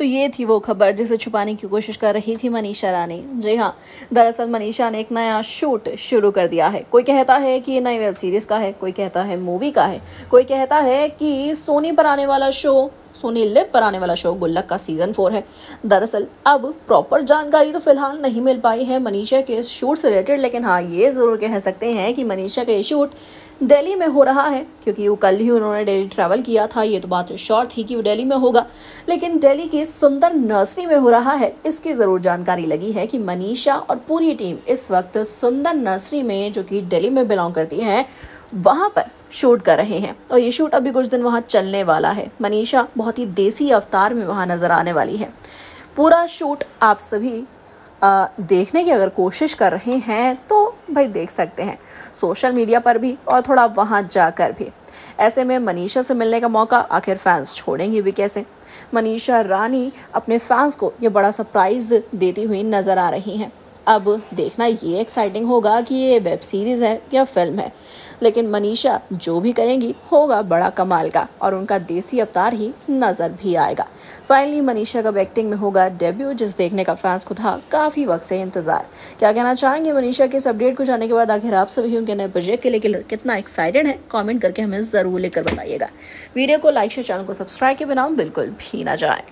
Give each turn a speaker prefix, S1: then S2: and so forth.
S1: तो ये थी वो खबर जिसे छुपाने की कोशिश कर रही थी मनीषा रानी जी हाँ दरअसल मनीषा ने एक नया शूट शुरू कर दिया है। कोई कहता है कि ये नई वेब सीरीज़ का है, कोई कहता है मूवी का है। कोई कहता है कि सोनी पर आने वाला शो, सोनी लिव पर आने वाला शो गुल्लक का सीज़न फोर है। दरअसल अब प्रॉपर जानकारी तो फ़िलहाल नहीं मिल पाई है मनीषा के इस शूट से रिलेटेड लेकिन हाँ ये ज़रूर कह सकते हैं कि मनीषा का ये शूट दिल्ली में हो रहा है क्योंकि वो कल ही उन्होंने दिल्ली ट्रैवल किया था ये तो बात श्योर थी कि वो दिल्ली में होगा। लेकिन दिल्ली की सुंदर नर्सरी में हो रहा है इसकी ज़रूर जानकारी लगी है कि मनीषा और पूरी टीम इस वक्त सुंदर नर्सरी में जो कि दिल्ली में बिलोंग करती है वहाँ पर शूट कर रहे हैं। और ये शूट अभी कुछ दिन वहाँ चलने वाला है। मनीषा बहुत ही देसी अवतार में वहाँ नज़र आने वाली है। पूरा शूट आप सभी आ, देखने की अगर कोशिश कर रहे हैं तो भाई देख सकते हैं। सोशल मीडिया पर भी और थोड़ा वहाँ जाकर भी। ऐसे में मनीषा से मिलने का मौका आखिर फैंस छोड़ेंगे भी कैसे? मनीषा रानी अपने फैंस को ये बड़ा सरप्राइज़ देती हुई नज़र आ रही हैं। अब देखना ये एक्साइटिंग होगा कि ये वेब सीरीज़ है या फ़िल्म है। लेकिन मनीषा जो भी करेंगी, होगा बड़ा कमाल का और उनका देसी अवतार ही नज़र भी आएगा। फाइनली मनीषा का एक्टिंग में होगा डेब्यू जिस देखने का फैंस को था काफ़ी वक्त से इंतज़ार। क्या कहना चाहेंगे मनीषा के इस अपडेट को जाने के बाद? आखिर आप सभी उनके नए प्रोजेक्ट के लिए कितना एक्साइटेड है? कॉमेंट करके हमें ज़रूर लेकर बताइएगा। वीडियो को लाइक से चैनल को सब्सक्राइब के बिना बिल्कुल भी ना जाए।